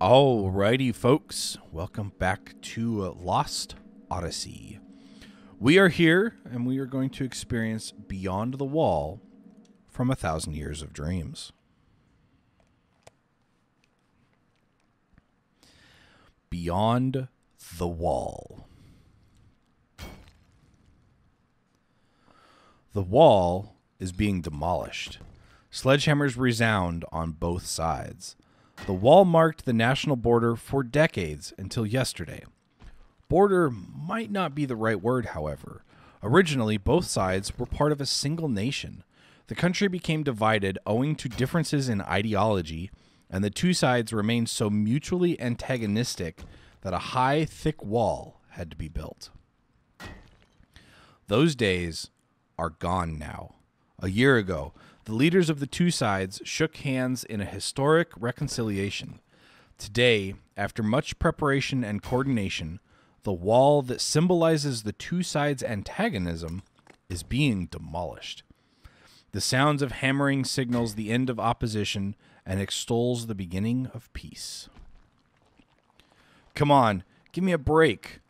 Alrighty, folks, welcome back to Lost Odyssey. We are here and we are going to experience Beyond the Wall from A Thousand Years of Dreams. Beyond the Wall. The wall is being demolished. Sledgehammers resound on both sides. The wall marked the national border for decades until yesterday. Border might not be the right word, however. Originally, both sides were part of a single nation. The country became divided owing to differences in ideology, and the two sides remained so mutually antagonistic that a high, thick wall had to be built. Those days are gone now. A year ago, the leaders of the two sides shook hands in a historic reconciliation. Today, after much preparation and coordination, the wall that symbolizes the two sides' antagonism is being demolished. The sounds of hammering signals the end of opposition and extols the beginning of peace. Come on, give me a break,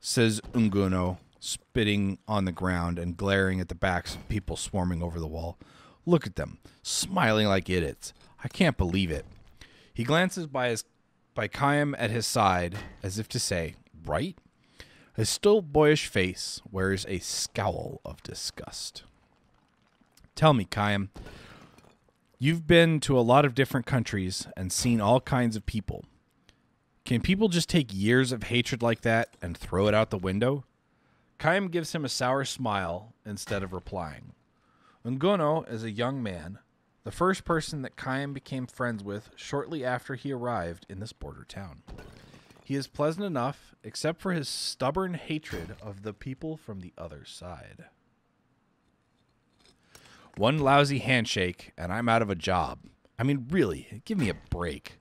says Unguno, spitting on the ground and glaring at the backs of people swarming over the wall. Look at them, smiling like idiots. I can't believe it. He glances by his by Kaim at his side, as if to say, Right? His still boyish face wears a scowl of disgust. Tell me, Kaim, you've been to a lot of different countries and seen all kinds of people. Can people just take years of hatred like that and throw it out the window? Kaim gives him a sour smile instead of replying. Unguno is a young man, the first person that Kaim became friends with shortly after he arrived in this border town. He is pleasant enough, except for his stubborn hatred of the people from the other side. One lousy handshake, and I'm out of a job. I mean, really, give me a break.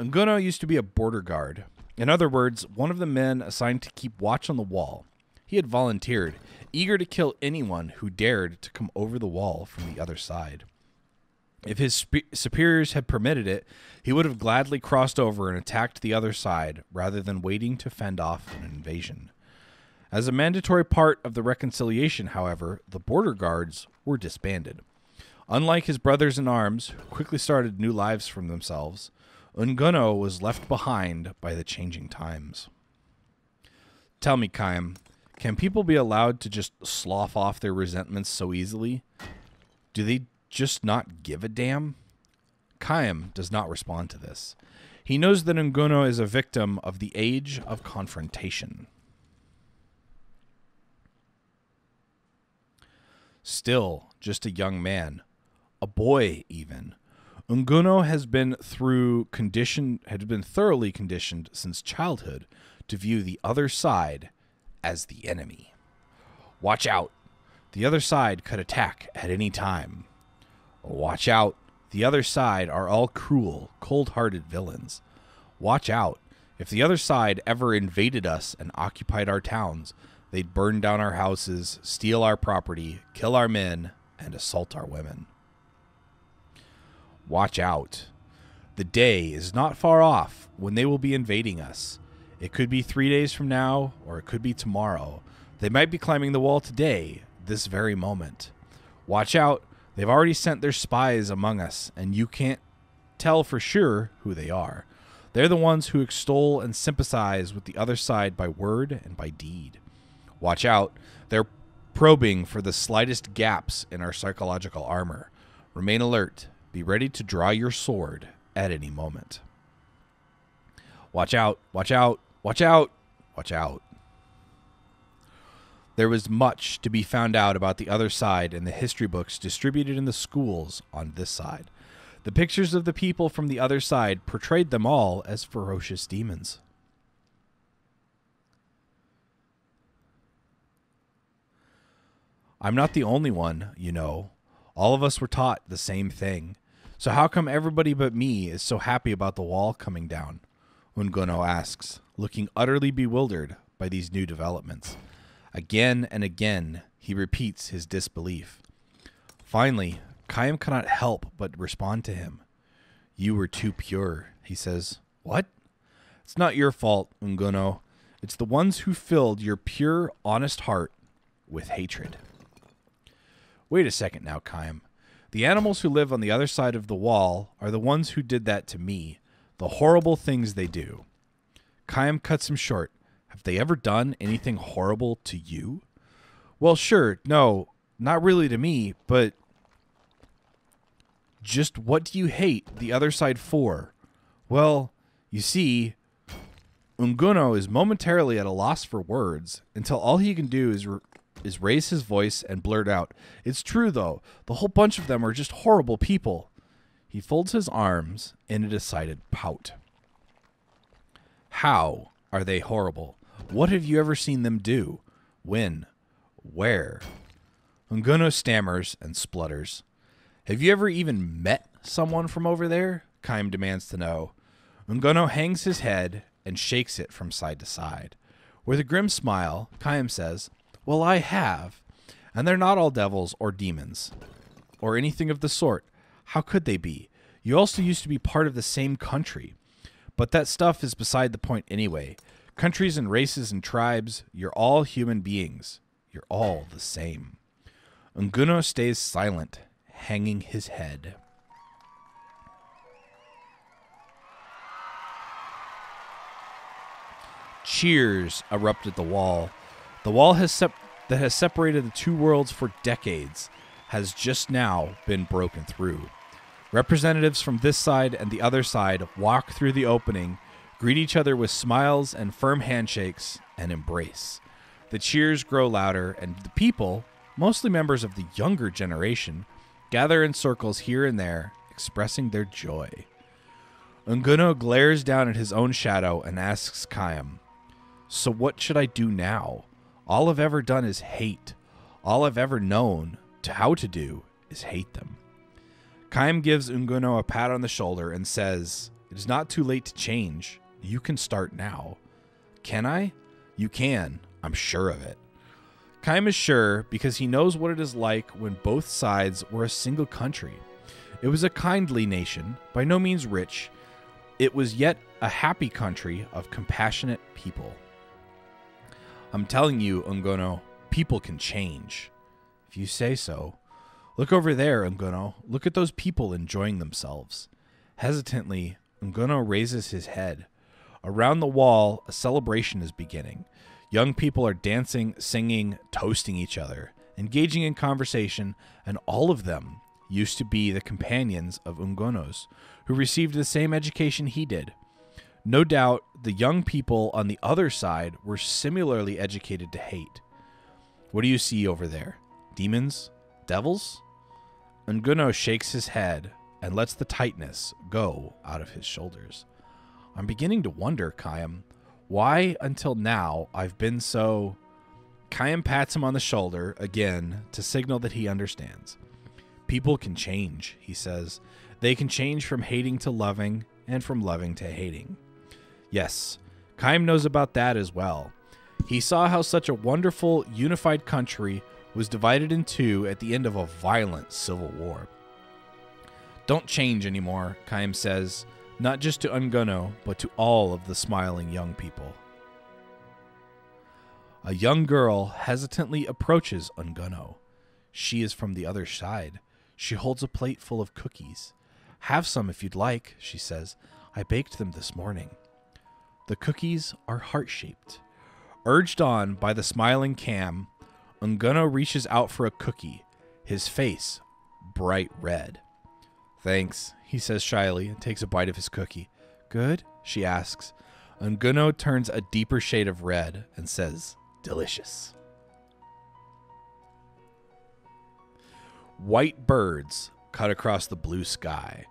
Unguno used to be a border guard. In other words, one of the men assigned to keep watch on the wall. He had volunteered, eager to kill anyone who dared to come over the wall from the other side. If his spe- superiors had permitted it, he would have gladly crossed over and attacked the other side rather than waiting to fend off an invasion. As a mandatory part of the reconciliation, however, the border guards were disbanded. Unlike his brothers in arms, who quickly started new lives for themselves, Unguno was left behind by the changing times. Tell me, Kaim, can people be allowed to just slough off their resentments so easily? Do they just not give a damn? Kaim does not respond to this. He knows that Unguno is a victim of the age of confrontation. Still just a young man, a boy even. Unguno has been through condition had been thoroughly conditioned since childhood to view the other side as the enemy. Watch out. The other side could attack at any time. Watch out. The other side are all cruel, cold hearted villains. Watch out. If the other side ever invaded us and occupied our towns, they'd burn down our houses, steal our property, kill our men, and assault our women. Watch out. The day is not far off when they will be invading us. It could be three days from now, or it could be tomorrow. They might be climbing the wall today, this very moment. Watch out. They've already sent their spies among us, and you can't tell for sure who they are. They're the ones who extol and sympathize with the other side by word and by deed. Watch out. They're probing for the slightest gaps in our psychological armor. Remain alert. Be ready to draw your sword at any moment. Watch out, watch out, watch out, watch out. There was much to be found out about the other side in the history books distributed in the schools on this side. The pictures of the people from the other side portrayed them all as ferocious demons. I'm not the only one, you know. All of us were taught the same thing. So how come everybody but me is so happy about the wall coming down? Unguno asks, looking utterly bewildered by these new developments. Again and again, he repeats his disbelief. Finally, Kaim cannot help but respond to him. You were too pure, he says. What? It's not your fault, Unguno. It's the ones who filled your pure, honest heart with hatred. Wait a second now, Kaim. The animals who live on the other side of the wall are the ones who did that to me, the horrible things they do. Kaim cuts him short. Have they ever done anything horrible to you? Well, sure, no, not really to me, but just what do you hate the other side for? Well, you see, Unguno is momentarily at a loss for words until all he can do is is raise his voice and blurt out, It's true, though. The whole bunch of them are just horrible people. He folds his arms in a decided pout. How are they horrible? What have you ever seen them do? When? Where? Unguno stammers and splutters. Have you ever even met someone from over there? Kaim demands to know. Unguno hangs his head and shakes it from side to side. With a grim smile, Kaim says, well, I have. And they're not all devils or demons or anything of the sort. How could they be? You also used to be part of the same country. But that stuff is beside the point anyway. Countries and races and tribes, you're all human beings. You're all the same. Unguno stays silent, hanging his head. Cheers erupted the wall. The wall has sep- that has separated the two worlds for decades has just now been broken through. Representatives from this side and the other side walk through the opening, greet each other with smiles and firm handshakes, and embrace. The cheers grow louder, and the people, mostly members of the younger generation, gather in circles here and there, expressing their joy. Unguno glares down at his own shadow and asks Kaim, So what should I do now? All I've ever done is hate. All I've ever known to how to do is hate them. Kaim gives Unguno a pat on the shoulder and says, It is not too late to change. You can start now. Can I? You can. I'm sure of it. Kaim is sure because he knows what it is like when both sides were a single country. It was a kindly nation, by no means rich. It was yet a happy country of compassionate people. I'm telling you, Unguno, people can change. If you say so. Look over there, Unguno. Look at those people enjoying themselves. Hesitantly, Unguno raises his head. Around the wall, a celebration is beginning. Young people are dancing, singing, toasting each other, engaging in conversation, and all of them used to be the companions of Unguno's, who received the same education he did. No doubt the young people on the other side were similarly educated to hate. What do you see over there? Demons? Devils? Unguno shakes his head and lets the tightness go out of his shoulders. I'm beginning to wonder, Kaim, why until now I've been so. Kaim pats him on the shoulder again to signal that he understands. People can change, he says. They can change from hating to loving and from loving to hating. Yes, Kaim knows about that as well. He saw how such a wonderful, unified country was divided in two at the end of a violent civil war. Don't change anymore, Kaim says, not just to Unguno, but to all of the smiling young people. A young girl hesitantly approaches Unguno. She is from the other side. She holds a plate full of cookies. Have some if you'd like, she says. I baked them this morning. The cookies are heart shaped. Urged on by the smiling Cam, Unguno reaches out for a cookie, his face bright red. Thanks, he says shyly and takes a bite of his cookie. Good? she asks. Unguno turns a deeper shade of red and says, Delicious. White birds cut across the blue sky.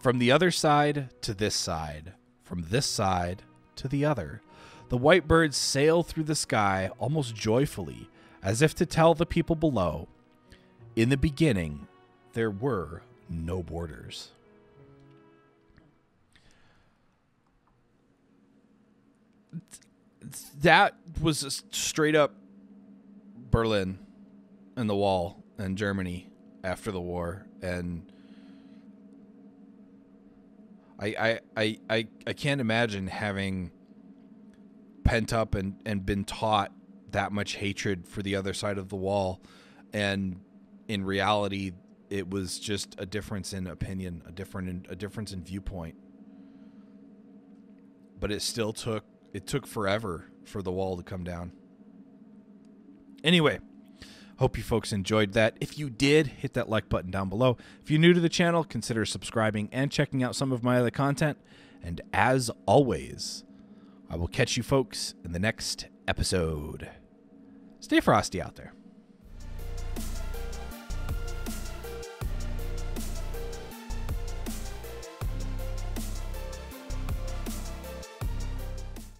From the other side to this side, from this side to the other. The white birds sail through the sky almost joyfully, as if to tell the people below In the beginning, there were no borders. That was straight up Berlin and the wall and Germany after the war. And I I I I, can't imagine having pent up and and been taught that much hatred for the other side of the wall. And in reality it was just a difference in opinion a different a difference in viewpoint. But it still took it took forever for the wall to come down. Anyway hope you folks enjoyed that. If you did hit that like button down below. If you're new to the channel consider subscribing and checking out some of my other content. And as always i will catch you folks in the next episode. Stay frosty out there